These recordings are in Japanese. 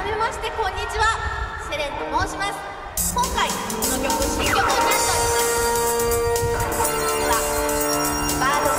改めましてこんにちは。セレンと申します。今回この曲新曲になっております。ではバー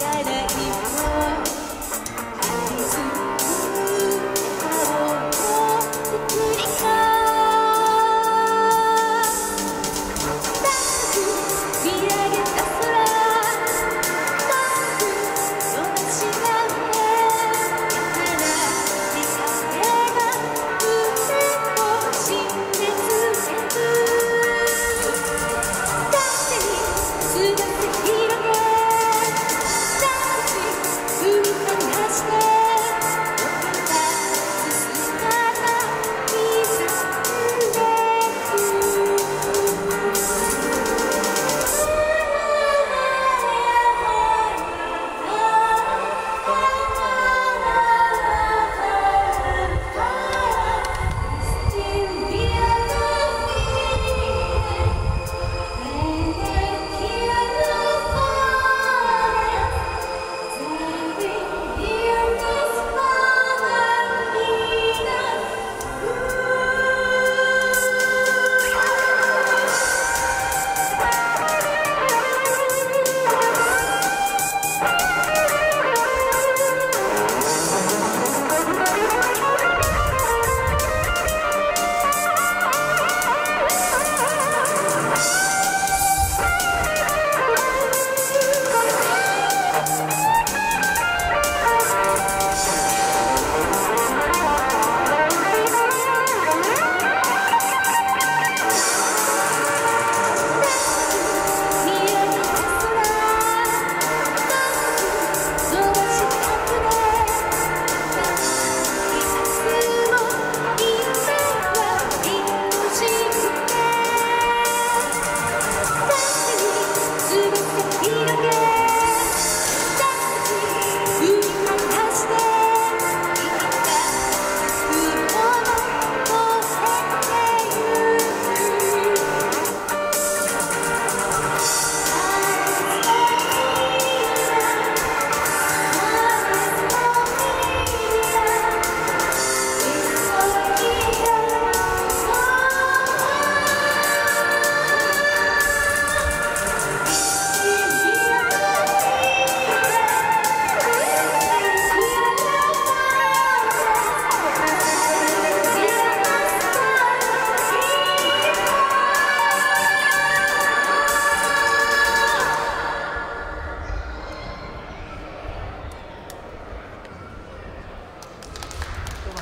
ド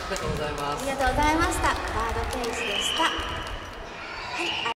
ありがとうございます。ありがとうございました。カードペースでした。はい。